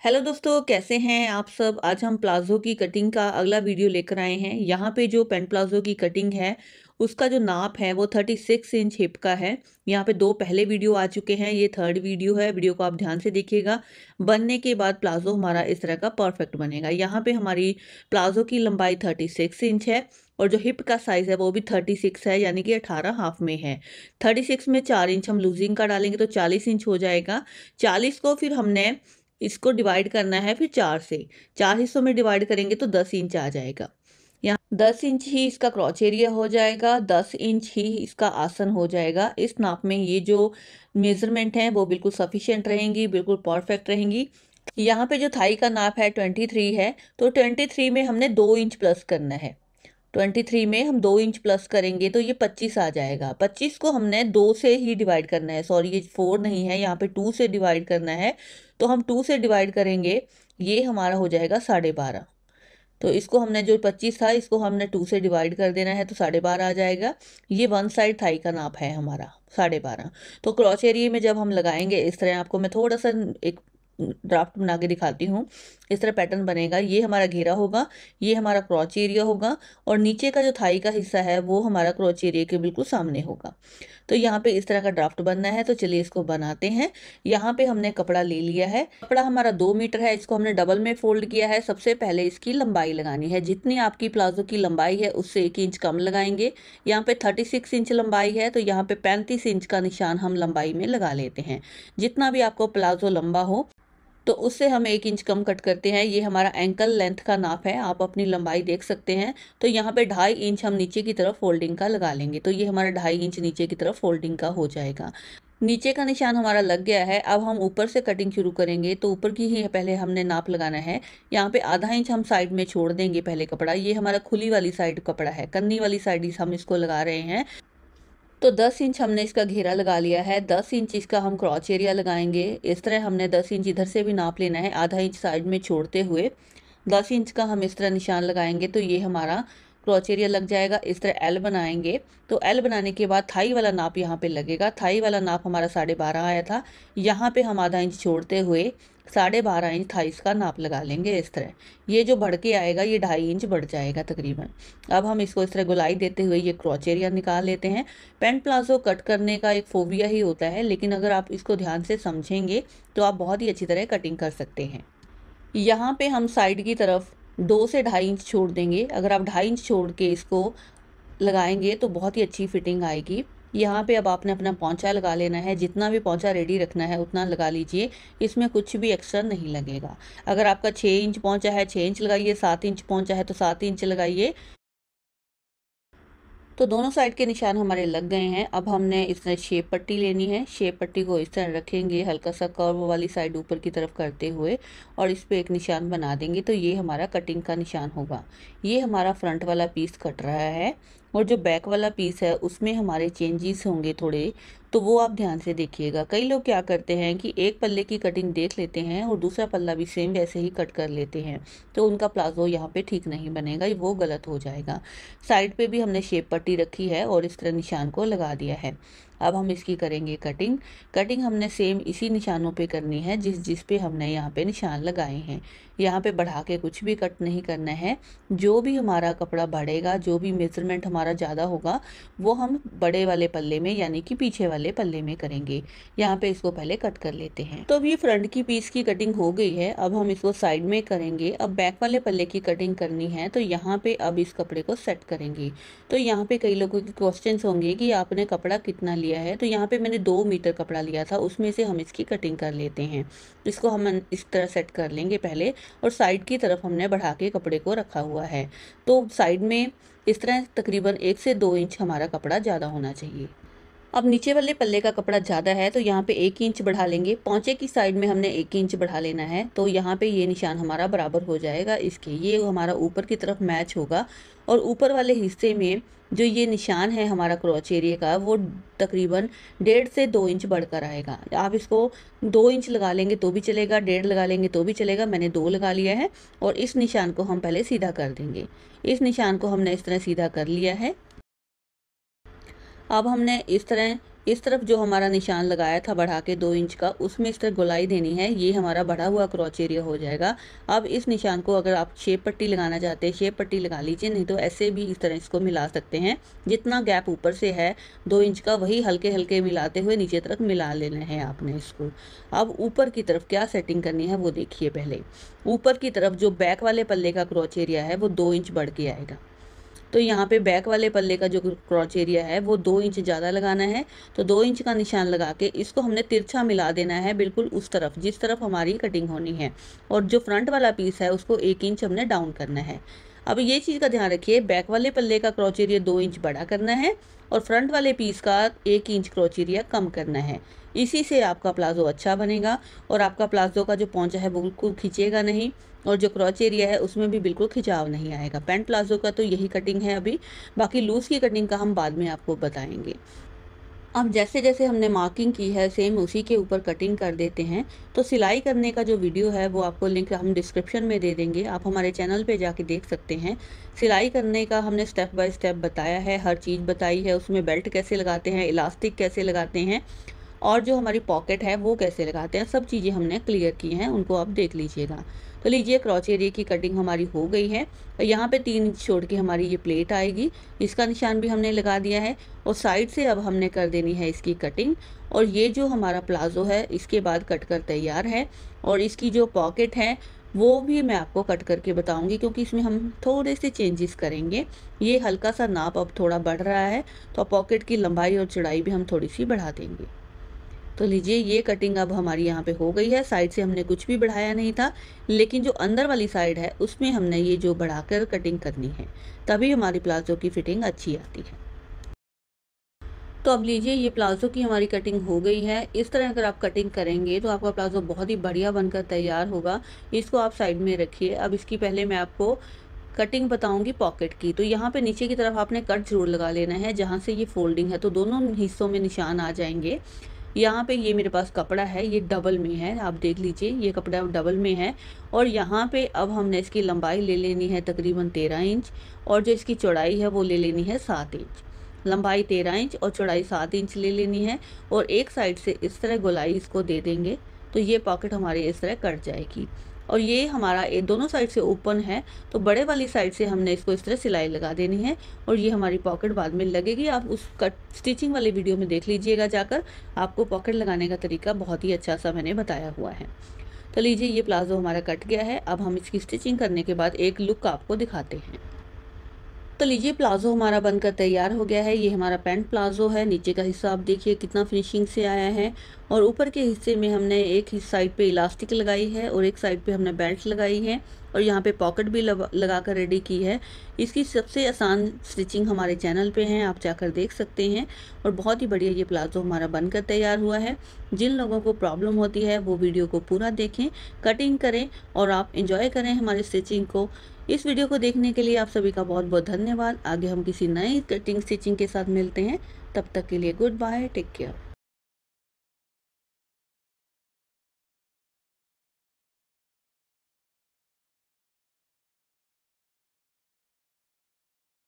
Hello दोस्तों, कैसे हैं आप सब? आज हम प्लाज़ो की कटिंग का अगला वीडियो लेकर आए हैं। यहाँ पे जो पेंट प्लाज़ो की कटिंग है, उसका जो नाप है वो 36 इंच हिप का है। यहाँ पे दो पहले वीडियो आ चुके हैं, ये थर्ड वीडियो है। वीडियो को आप ध्यान से देखिएगा। बनने के बाद प्लाज़ो हमारा इस तरह का परफेक्ट बनेगा। यहाँ पे हमारी प्लाज़ो की लंबाई 36 इंच है और जो हिप का साइज़ है वो भी 36 है, यानी कि 18 हाफ़ में है। 36 में चार इंच हम लूजिंग का डालेंगे तो 40 इंच हो जाएगा। 40 को फिर हमने इसको डिवाइड करना है फिर चार से। चार हिस्सों में डिवाइड करेंगे तो दस इंच आ जाएगा। यहाँ दस इंच ही इसका क्रॉच एरिया हो जाएगा, दस इंच ही इसका आसन हो जाएगा। इस नाप में ये जो मेज़रमेंट है वो बिल्कुल सफिशियंट रहेंगी, बिल्कुल परफेक्ट रहेंगी। यहाँ पे जो थाई का नाप है ट्वेंटी थ्री है तो ट्वेंटी थ्री में हमने दो इंच प्लस करना है। ट्वेंटी थ्री में हम दो इंच प्लस करेंगे तो ये पच्चीस आ जाएगा। पच्चीस को हमने दो से ही डिवाइड करना है। सॉरी, ये फोर नहीं है, यहाँ पे टू से डिवाइड करना है। तो हम टू से डिवाइड करेंगे, ये हमारा हो जाएगा साढ़े बारह। तो इसको हमने जो पच्चीस था, इसको हमने टू से डिवाइड कर देना है तो साढ़े बारह आ जाएगा। ये वन साइड थाई का नाप है हमारा, साढ़े बारह। तो क्रॉच एरिए में जब हम लगाएँगे, इस तरह आपको मैं थोड़ा सा एक ड्राफ्ट बना के दिखाती हूँ। इस तरह पैटर्न बनेगा। ये हमारा घेरा होगा, ये हमारा क्रॉच एरिया होगा और नीचे का जो थाई का हिस्सा है, वो हमारा क्रॉच एरिया के बिल्कुल सामने होगा। तो यहाँ पे इस तरह का ड्राफ्ट बनना है। तो चलिए इसको बनाते हैं। यहाँ पे हमने कपड़ा ले लिया है। कपड़ा हमारा दो मीटर है। इसको हमने डबल में फोल्ड किया है। सबसे पहले इसकी लंबाई लगानी है। जितनी आपकी प्लाजो की लंबाई है, उससे एक इंच कम लगाएँगे। यहाँ पे थर्टी सिक्स इंच लंबाई है। तो यहाँ पे पैंतीस इंच का निशान हम लंबाई में लगा लेते हैं। जितना भी आपको प्लाजो लंबा हो तो उससे हम एक इंच कम कट करते हैं। ये हमारा एंकल लेंथ का नाप है, आप अपनी लंबाई देख सकते हैं। तो यहाँ पे ढाई इंच हम नीचे की तरफ़ फोल्डिंग का लगा लेंगे। तो ये हमारा ढाई इंच नीचे की तरफ़ फोल्डिंग का हो जाएगा। नीचे का निशान हमारा लग गया है। अब हम ऊपर से कटिंग शुरू करेंगे। तो ऊपर की ही पहले हमने नाप लगाना है। यहाँ पे आधा इंच हम साइड में छोड़ देंगे पहले कपड़ा। ये हमारा खुली वाली साइड कपड़ा है। कन्नी वाली साइड हम इसको लगा रहे हैं। तो 10 इंच हमने इसका घेरा लगा लिया है। 10 इंच इसका हम क्रॉच एरिया लगाएँगे। इस तरह हमने 10 इंच इधर से भी नाप लेना है। आधा इंच साइड में छोड़ते हुए 10 इंच का हम इस तरह निशान लगाएँगे तो ये हमारा क्रॉच एरिया लग जाएगा। इस तरह एल बनाएँगे तो एल बनाने के बाद थाई वाला नाप यहाँ पे लगेगा। थाई वाला नाप हमारा साढ़े बारह आया था। यहाँ पे हम आधा इंच छोड़ते हुए साढ़े बारह इंच थाइस का नाप लगा लेंगे इस तरह। ये जो बढ़ के आएगा, ये ढाई इंच बढ़ जाएगा तकरीबन। अब हम इसको इस तरह गुलाई देते हुए ये क्रॉच एरिया निकाल लेते हैं। पेंट प्लाजो कट करने का एक फोबिया ही होता है, लेकिन अगर आप इसको ध्यान से समझेंगे तो आप बहुत ही अच्छी तरह कटिंग कर सकते हैं। यहाँ पे हम साइड की तरफ़ दो से ढाई इंच छोड़ देंगे। अगर आप ढाई इंच छोड़ के इसको लगाएँगे तो बहुत ही अच्छी फिटिंग आएगी। यहाँ पे अब आपने अपना पौचा लगा लेना है। जितना भी पौचा रेडी रखना है उतना लगा लीजिए। इसमें कुछ भी एक्स्ट्रा नहीं लगेगा। अगर आपका छः इंच पौचा है छः इंच लगाइए, सात इंच पौचा है तो सात इंच लगाइए। तो दोनों साइड के निशान हमारे लग गए हैं। अब हमने इसमें शेप पट्टी लेनी है। शेप पट्टी को इस तरह रखेंगे हल्का सा कर्व वाली साइड ऊपर की तरफ़ करते हुए और इस पर एक निशान बना देंगे। तो ये हमारा कटिंग का निशान होगा। ये हमारा फ्रंट वाला पीस कट रहा है। और जो बैक वाला पीस है, उसमें हमारे चेंजेस होंगे थोड़े तो वो आप ध्यान से देखिएगा। कई लोग क्या करते हैं कि एक पल्ले की कटिंग देख लेते हैं और दूसरा पल्ला भी सेम वैसे ही कट कर लेते हैं तो उनका प्लाजो यहाँ पे ठीक नहीं बनेगा वो गलत हो जाएगा। साइड पे भी हमने शेप पट्टी रखी है और इस तरह निशान को लगा दिया है। अब हम इसकी करेंगे कटिंग कटिंग हमने सेम इसी निशानों पे करनी है, जिस जिस पे हमने यहाँ पे निशान लगाए हैं। यहाँ पे बढ़ा के कुछ भी कट नहीं करना है। जो भी हमारा कपड़ा बढ़ेगा, जो भी मेज़रमेंट हमारा ज़्यादा होगा, वो हम बड़े वाले पल्ले में, यानी कि पीछे वाले पल्ले में करेंगे। यहाँ पे इसको पहले कट कर लेते हैं। तो ये फ्रंट की पीस की कटिंग हो गई है। अब हम इसको साइड में करेंगे। अब बैक वाले पल्ले की कटिंग करनी है तो यहाँ पे अब इस कपड़े को सेट करेंगे। तो यहाँ पे कई लोगों के क्वेश्चन होंगे कि आपने कपड़ा कितना लिया लिया है तो यहाँ पे मैंने दो मीटर कपड़ा लिया था, उसमें से हम इसकी कटिंग कर लेते हैं। इसको हम इस तरह सेट कर लेंगे पहले और साइड की तरफ़ हमने बढ़ा के कपड़े को रखा हुआ है। तो साइड में इस तरह तकरीबन एक से दो इंच हमारा कपड़ा ज़्यादा होना चाहिए। अब नीचे वाले पल्ले का कपड़ा ज़्यादा है तो यहाँ पे एक इंच बढ़ा लेंगे। पौचे की साइड में हमने एक इंच बढ़ा लेना है तो यहाँ पे ये निशान हमारा बराबर हो जाएगा। इसके ये हमारा ऊपर की तरफ़ मैच होगा और ऊपर वाले हिस्से में जो ये निशान है हमारा क्रॉच एरिया का, वो तकरीबन डेढ़ से दो इंच बढ़कर आएगा। आप इसको दो इंच लगा लेंगे तो भी चलेगा, डेढ़ लगा लेंगे तो भी चलेगा। मैंने दो लगा लिया है और इस निशान को हम पहले सीधा कर देंगे। इस निशान को हमने इस तरह सीधा कर लिया है। अब हमने इस तरह, इस तरफ़ जो हमारा निशान लगाया था बढ़ा के दो इंच का, उसमें इस तरह गोलाई देनी है, ये हमारा बढ़ा हुआ क्रॉच एरिया हो जाएगा। अब इस निशान को अगर आप शेप पट्टी लगाना चाहते हैं शेप पट्टी लगा लीजिए, नहीं तो ऐसे भी इस तरह इसको मिला सकते हैं। जितना गैप ऊपर से है, दो इंच का, वही हल्के हल्के मिलाते हुए नीचे तरफ़ मिला लेना है आपने इसको। अब ऊपर की तरफ़ क्या सेटिंग करनी है, वो देखिए पहले। ऊपर की तरफ़ जो बैक वाले पल्ले का क्रॉच एरिया है, वो दो इंच बढ़ के आएगा। तो यहाँ पे बैक वाले पल्ले का जो क्रॉच एरिया है, वो दो इंच ज़्यादा लगाना है। तो दो इंच का निशान लगा के इसको हमने तिरछा मिला देना है बिल्कुल उस तरफ़, जिस तरफ़ हमारी कटिंग होनी है। और जो फ्रंट वाला पीस है, उसको एक इंच हमने डाउन करना है। अब ये चीज़ का ध्यान रखिए, बैक वाले पल्ले का क्रॉच एरिया दो इंच बड़ा करना है और फ्रंट वाले पीस का एक इंच क्रॉच एरिया कम करना है। इसी से आपका प्लाजो अच्छा बनेगा और आपका प्लाजो का जो पौचा है बिल्कुल खींचेगा नहीं और जो क्रॉच एरिया है उसमें भी बिल्कुल खिंचाव नहीं आएगा। पैंट प्लाजो का तो यही कटिंग है अभी, बाकी लूज़ की कटिंग का हम बाद में आपको बताएँगे। अब जैसे जैसे हमने मार्किंग की है सेम उसी के ऊपर कटिंग कर देते हैं। तो सिलाई करने का जो वीडियो है, वो आपको लिंक हम डिस्क्रिप्शन में दे देंगे। आप हमारे चैनल पे जाके देख सकते हैं। सिलाई करने का हमने स्टेप बाय स्टेप बताया है, हर चीज़ बताई है, उसमें बेल्ट कैसे लगाते हैं इलास्टिक कैसे लगाते हैं। और जो हमारी पॉकेट है, वो कैसे लगाते हैं, सब चीज़ें हमने क्लियर की हैं, उनको आप देख लीजिएगा। तो लीजिए क्रॉच एरिया की कटिंग हमारी हो गई है। और यहाँ पे तीन इंच छोड़ के हमारी ये प्लेट आएगी। इसका निशान भी हमने लगा दिया है और साइड से अब हमने कर देनी है इसकी कटिंग और ये जो हमारा प्लाजो है, इसके बाद कट कर तैयार है। और इसकी जो पॉकेट है, वो भी मैं आपको कट करके बताऊँगी, क्योंकि इसमें हम थोड़े से चेंजेस करेंगे। ये हल्का सा नाप अब थोड़ा बढ़ रहा है तो पॉकेट की लंबाई और चौड़ाई भी हम थोड़ी सी बढ़ा देंगे। तो लीजिए, ये कटिंग अब हमारी यहाँ पे हो गई है। साइड से हमने कुछ भी बढ़ाया नहीं था, लेकिन जो अंदर वाली साइड है, उसमें हमने ये जो बढ़ाकर कटिंग करनी है, तभी हमारी प्लाजो की फिटिंग अच्छी आती है। तो अब लीजिए, ये प्लाजो की हमारी कटिंग हो गई है। इस तरह अगर आप कटिंग करेंगे तो आपका प्लाजो बहुत ही बढ़िया बनकर तैयार होगा। इसको आप साइड में रखिए। अब इसकी पहले मैं आपको कटिंग बताऊँगी पॉकेट की। तो यहाँ पे नीचे की तरफ़ आपने कट ज़रूर लगा लेना है, जहाँ से ये फोल्डिंग है। तो दोनों हिस्सों में निशान आ जाएँगे। यहाँ पे ये मेरे पास कपड़ा है, ये डबल में है, आप देख लीजिए, ये कपड़ा डबल में है और यहाँ पे अब हमने इसकी लंबाई ले लेनी है तकरीबन तेरह इंच और जो इसकी चौड़ाई है वो ले लेनी है सात इंच। लंबाई तेरह इंच और चौड़ाई सात इंच ले लेनी है और एक साइड से इस तरह गोलाई इसको दे देंगे तो ये पॉकेट हमारी इस तरह कट जाएगी। और ये हमारा, ये दोनों साइड से ओपन है तो बड़े वाली साइड से हमने इसको इस तरह सिलाई लगा देनी है और ये हमारी पॉकेट बाद में लगेगी। आप उस कट स्टिचिंग वाली वीडियो में देख लीजिएगा जाकर। आपको पॉकेट लगाने का तरीका बहुत ही अच्छा सा मैंने बताया हुआ है। तो लीजिए, ये प्लाजो हमारा कट गया है। अब हम इसकी स्टिचिंग करने के बाद एक लुक आपको दिखाते हैं। तो लीजिए, प्लाजो हमारा बनकर तैयार हो गया है। ये हमारा पैंट प्लाजो है। नीचे का हिस्सा आप देखिए कितना फिनिशिंग से आया है। और ऊपर के हिस्से में हमने एक साइड पे इलास्टिक लगाई है और एक साइड पे हमने बेल्ट लगाई है और यहाँ पे पॉकेट भी लगा कर रेडी की है। इसकी सबसे आसान स्टिचिंग हमारे चैनल पे है, आप जाकर देख सकते हैं। और बहुत ही बढ़िया ये प्लाजो हमारा बनकर तैयार हुआ है। जिन लोगों को प्रॉब्लम होती है, वो वीडियो को पूरा देखें कटिंग करें और आप इंजॉय करें हमारे स्टिचिंग को। इस वीडियो को देखने के लिए आप सभी का बहुत बहुत धन्यवाद। आगे हम किसी नई कटिंग स्टिचिंग के साथ मिलते हैं। तब तक के लिए गुड बाय टेक केयर